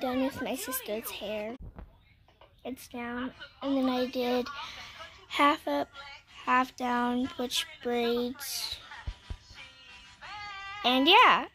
done with my sister's hair. It's down. And then I did half up, half down, which braids. And yeah.